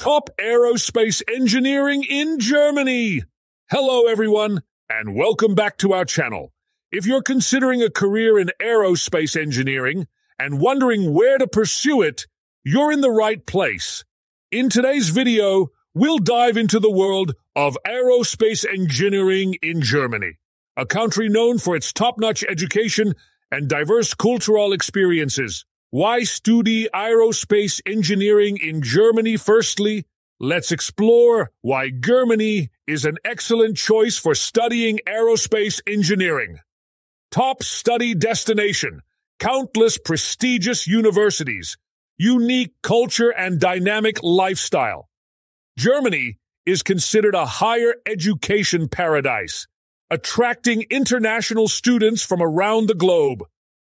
top aerospace engineering in Germany. Hello, everyone, and welcome back to our channel. If you're considering a career in aerospace engineering and wondering where to pursue it, you're in the right place. In today's video, we'll dive into the world of aerospace engineering in Germany, a country known for its top-notch education and diverse cultural experiences. Why study aerospace engineering in Germany firstly? Let's explore why Germany is an excellent choice for studying aerospace engineering. Top study destination, countless prestigious universities, unique culture and dynamic lifestyle. Germany is considered a higher education paradise, attracting international students from around the globe.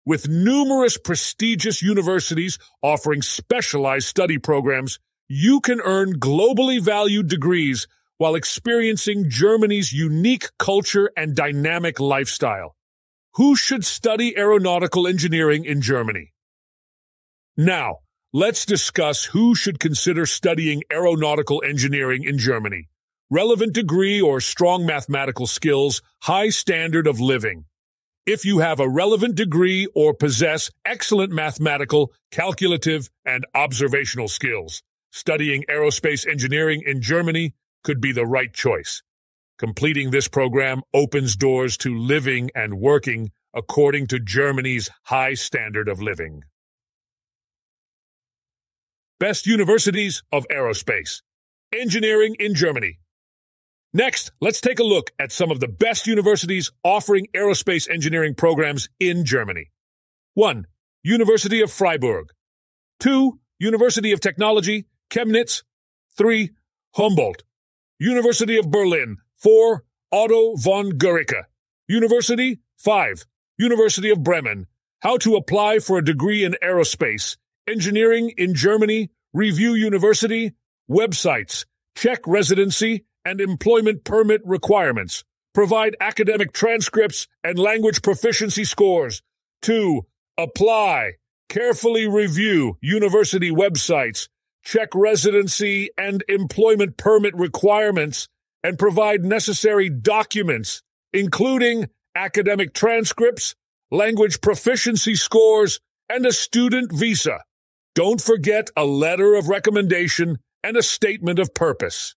With numerous prestigious universities offering specialized study programs, you can earn globally valued degrees while experiencing Germany's unique culture and dynamic lifestyle. Who should study aeronautical engineering in Germany? Now, let's discuss who should consider studying aeronautical engineering in Germany. Relevant degree or strong mathematical skills, high standard of living. If you have a relevant degree or possess excellent mathematical, calculative, and observational skills, studying aerospace engineering in Germany could be the right choice. Completing this program opens doors to living and working according to Germany's high standard of living. Best Universities of Aerospace Engineering in Germany Next, let's take a look at some of the best universities offering aerospace engineering programs in Germany. 1. University of Freiburg. 2. University of Technology, Chemnitz. 3. Humboldt. University of Berlin. 4. Otto von Guericke. University. 5. University of Bremen. How to apply for a degree in aerospace. Engineering in Germany. Review University. Websites. Check residency and employment permit requirements. Provide academic transcripts and language proficiency scores. 2. Apply. Carefully review university websites. Check residency and employment permit requirements and provide necessary documents, including academic transcripts, language proficiency scores, and a student visa. Don't forget a letter of recommendation and a statement of purpose.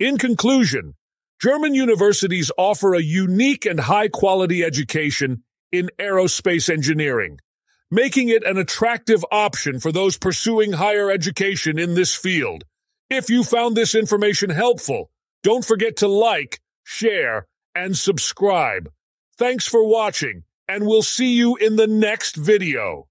In conclusion, German universities offer a unique and high quality education in aerospace engineering, making it an attractive option for those pursuing higher education in this field. If you found this information helpful, don't forget to like, share, and subscribe. Thanks for watching, and we'll see you in the next video.